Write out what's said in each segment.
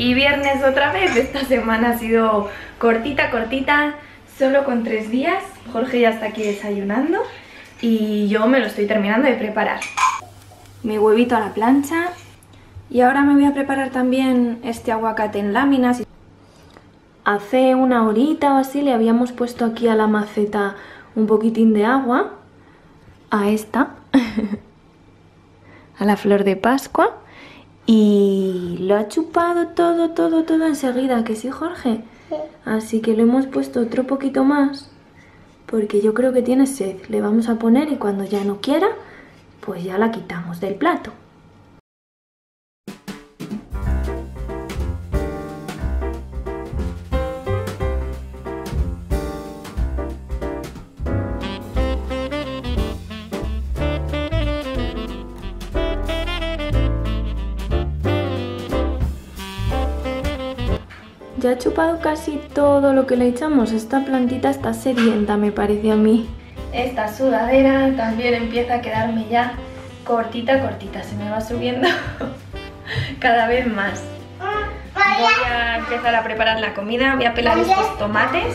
Y viernes otra vez, esta semana ha sido cortita, cortita, solo con tres días. Jorge ya está aquí desayunando y yo me lo estoy terminando de preparar. Mi huevito a la plancha y ahora me voy a preparar también este aguacate en láminas. Hace una horita o así le habíamos puesto aquí a la maceta un poquitín de agua, a esta, a la flor de Pascua, y lo ha chupado todo, todo, todo enseguida, ¿que sí, Jorge? Así que le hemos puesto otro poquito más, porque yo creo que tiene sed. Le vamos a poner y cuando ya no quiera, pues ya la quitamos del plato. Ya ha chupado casi todo lo que le echamos. Esta plantita está sedienta, me parece a mí. Esta sudadera también empieza a quedarme ya cortita, cortita. Se me va subiendo cada vez más. Voy a empezar a preparar la comida. Voy a pelar estos tomates.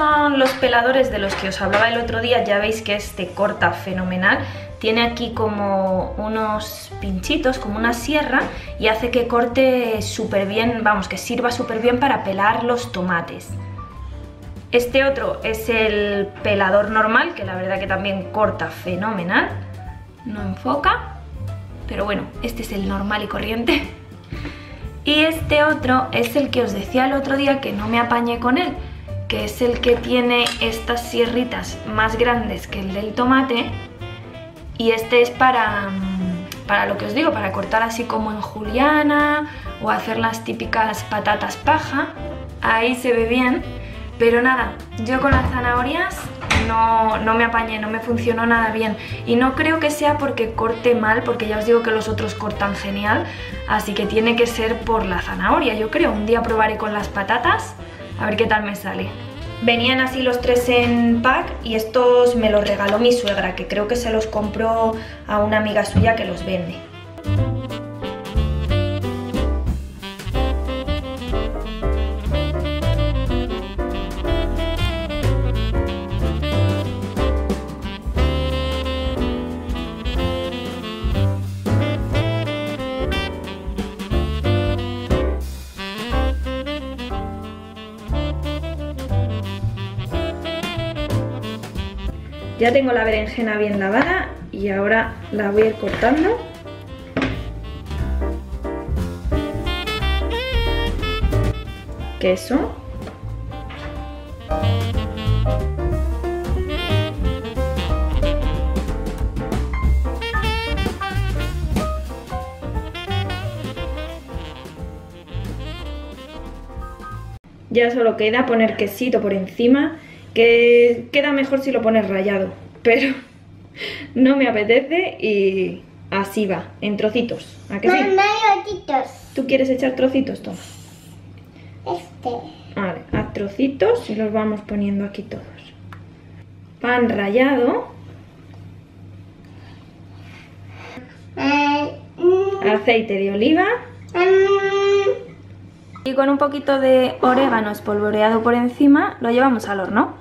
Son los peladores de los que os hablaba el otro día. Ya veis que este corta fenomenal tiene aquí como unos pinchitos, como una sierra y hace que corte súper bien, vamos, que sirva súper bien para pelar los tomates. Este otro es el pelador normal, que la verdad que también corta fenomenal. No enfoca, pero bueno, este es el normal y corriente. Y este otro es el que os decía el otro día que no me apañé con él, que es el que tiene estas sierritas más grandes que el del tomate y este es para, mm, para lo que os digo, para cortar así como en juliana o hacer las típicas patatas paja. Ahí se ve bien, pero nada, yo con las zanahorias no, no, me apañé, no me funcionó nada bien y no creo que sea porque corte mal, porque ya os digo que los otros cortan genial, así que tiene que ser por la zanahoria, yo creo. Un día probaré con las patatas, a ver qué tal me sale. Venían así los tres en pack y estos me los regaló mi suegra, que creo que se los compró a una amiga suya que los vende. Ya tengo la berenjena bien lavada y ahora la voy a ir cortando. Queso. Ya solo queda poner quesito por encima que queda mejor si lo pones rayado, pero no me apetece y así va, en trocitos. ¿A que sí? trocitos. ¿Tú quieres echar trocitos, Toma? Este. Vale, a trocitos y los vamos poniendo aquí todos. Pan rallado. Eh, mm, Aceite de oliva. Y con un poquito de orégano espolvoreado por encima lo llevamos al horno.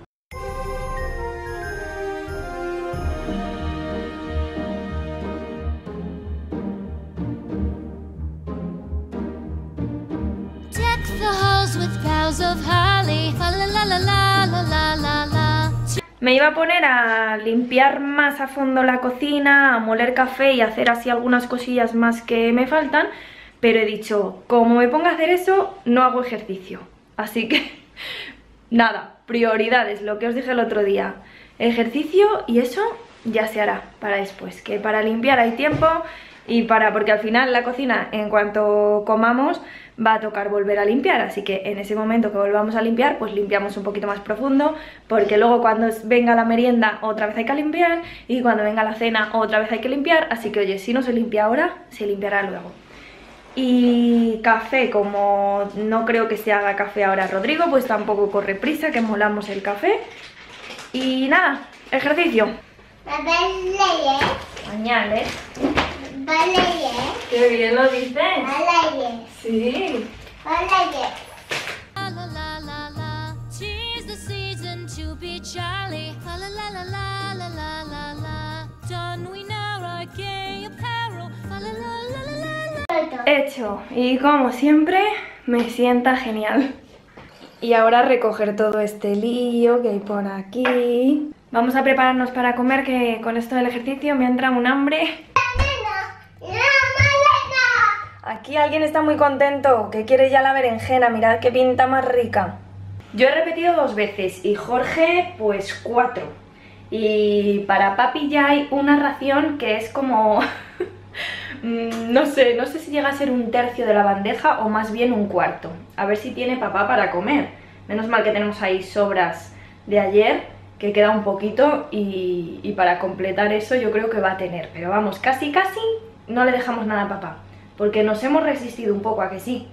Me iba a poner a limpiar más a fondo la cocina, a moler café y hacer así algunas cosillas más que me faltan, pero he dicho, como me ponga a hacer eso, no hago ejercicio. Así que, nada, prioridades, lo que os dije el otro día. Ejercicio y eso ya se hará para después, que para limpiar hay tiempo y para, porque al final la cocina, en cuanto comamos, va a tocar volver a limpiar, así que en ese momento que volvamos a limpiar, pues limpiamos un poquito más profundo, porque luego cuando venga la merienda otra vez hay que limpiar, y cuando venga la cena otra vez hay que limpiar, así que oye, si no se limpia ahora, se limpiará luego. Y café, como no creo que se haga café ahora Rodrigo, pues tampoco corre prisa, que molamos el café. Y nada, ejercicio. Pañales. Qué bien lo dices. Sí. Hecho. Y como siempre, me sienta genial. Y ahora recoger todo este lío que hay por aquí. Vamos a prepararnos para comer, que con esto del ejercicio me entra un hambre. Aquí alguien está muy contento, que quiere ya la berenjena, mirad qué pinta más rica. Yo he repetido dos veces y Jorge pues cuatro. Y para papi ya hay una ración que es como... mm, no sé, no sé si llega a ser un tercio de la bandeja o más bien un cuarto. A ver si tiene papá para comer. Menos mal que tenemos ahí sobras de ayer, que queda un poquito y, y para completar eso yo creo que va a tener. Pero vamos, casi casi no le dejamos nada a papá. Porque nos hemos resistido un poco, ¿a que sí?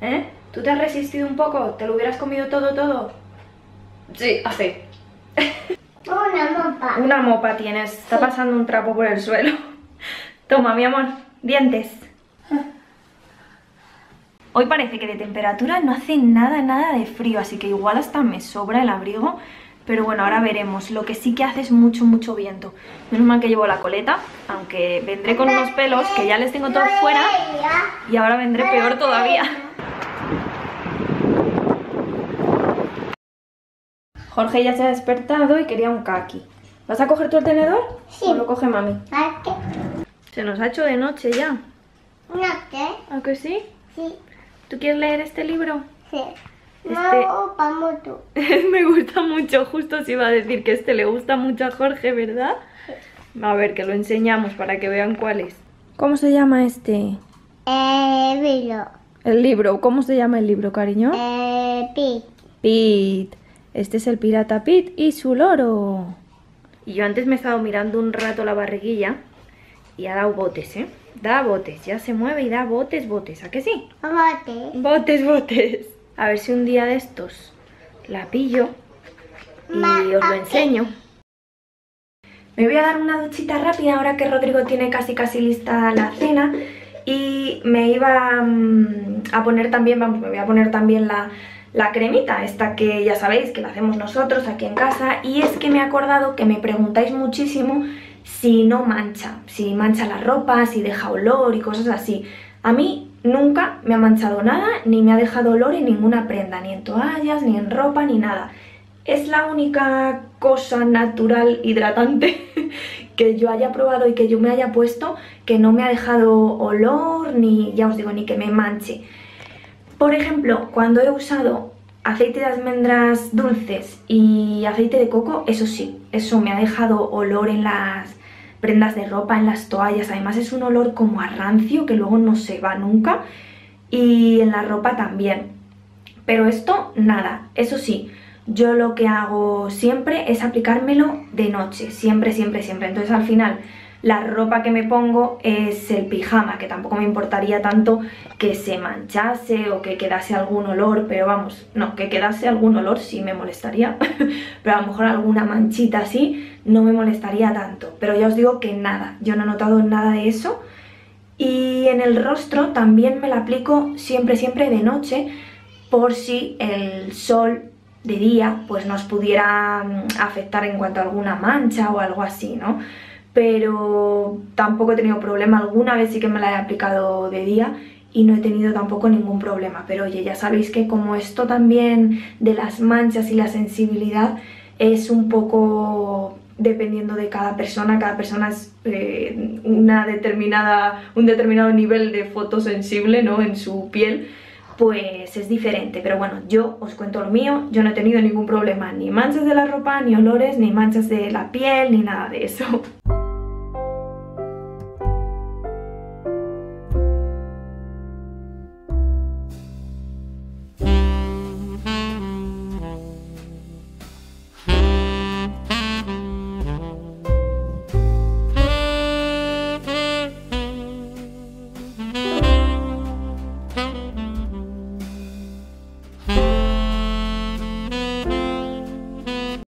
¿Eh? ¿Tú te has resistido un poco? ¿Te lo hubieras comido todo, todo? Sí, hace. Una mopa. Una mopa tienes, está pasando un trapo por el suelo. Toma, mi amor, dientes. Hoy parece que de temperatura no hace nada, nada de frío, así que igual hasta me sobra el abrigo. Pero bueno, ahora veremos. Lo que sí que hace es mucho, mucho viento. Menos mal que llevo la coleta, aunque vendré con unos pelos que ya les tengo todos fuera y ahora vendré peor todavía. Jorge ya se ha despertado y quería un kaki. ¿Vas a coger tu el tenedor? Sí. ¿O lo coge mami? Se nos ha hecho de noche ya. ¿Una qué? ¿A que sí? Sí, ¿Tú quieres leer este libro? sí. Este- tú. Me gusta mucho, justo si iba a decir que este le gusta mucho a Jorge, ¿verdad? A ver, que lo enseñamos para que vean cuál es. ¿Cómo se llama este? Eh, Vilo. El libro. ¿Cómo se llama el libro, cariño? Eh, Pi. Pete. Este es el pirata Pete y su loro. Y yo antes me he estado mirando un rato la barriguilla y ha dado botes, ¿eh? Da botes, ya se mueve y da botes, botes. ¿A que sí? Bote. Botes, botes. A ver si un día de estos la pillo y Ma- os lo enseño. Me voy a dar una duchita rápida ahora que Rodrigo tiene casi casi lista la cena y me iba mm, a poner también, vamos, me voy a poner también la, la cremita, esta que ya sabéis que la hacemos nosotros aquí en casa y es que me he acordado que me preguntáis muchísimo si no mancha, si mancha la ropa, si deja olor y cosas así. A mí nunca me ha manchado nada, ni me ha dejado olor en ninguna prenda, ni en toallas, ni en ropa, ni nada. Es la única cosa natural hidratante que yo haya probado y que yo me haya puesto que no me ha dejado olor, ni, ya os digo, ni que me manche. Por ejemplo, cuando he usado aceite de almendras dulces y aceite de coco, eso sí, eso me ha dejado olor en las prendas de ropa, en las toallas. Además es un olor como a rancio que luego no se va nunca. Y en la ropa también. Pero esto, nada. Eso sí, yo lo que hago siempre es aplicármelo de noche. Siempre, siempre, siempre. Entonces al final la ropa que me pongo es el pijama, que tampoco me importaría tanto que se manchase o que quedase algún olor, pero vamos, no, que quedase algún olor sí me molestaría, pero a lo mejor alguna manchita así no me molestaría tanto, pero ya os digo que nada, yo no he notado nada de eso y en el rostro también me la aplico siempre, siempre de noche por si el sol de día pues nos pudiera mm, afectar en cuanto a alguna mancha o algo así, ¿no? Pero tampoco he tenido problema. Alguna vez sí que me la he aplicado de día y no he tenido tampoco ningún problema. Pero oye, ya sabéis que como esto también de las manchas y la sensibilidad es un poco dependiendo de cada persona, cada persona es eh, una determinada, un determinado nivel de fotosensible ¿no? en su piel, pues es diferente. Pero bueno, yo os cuento lo mío, yo no he tenido ningún problema, ni manchas de la ropa, ni olores, ni manchas de la piel, ni nada de eso.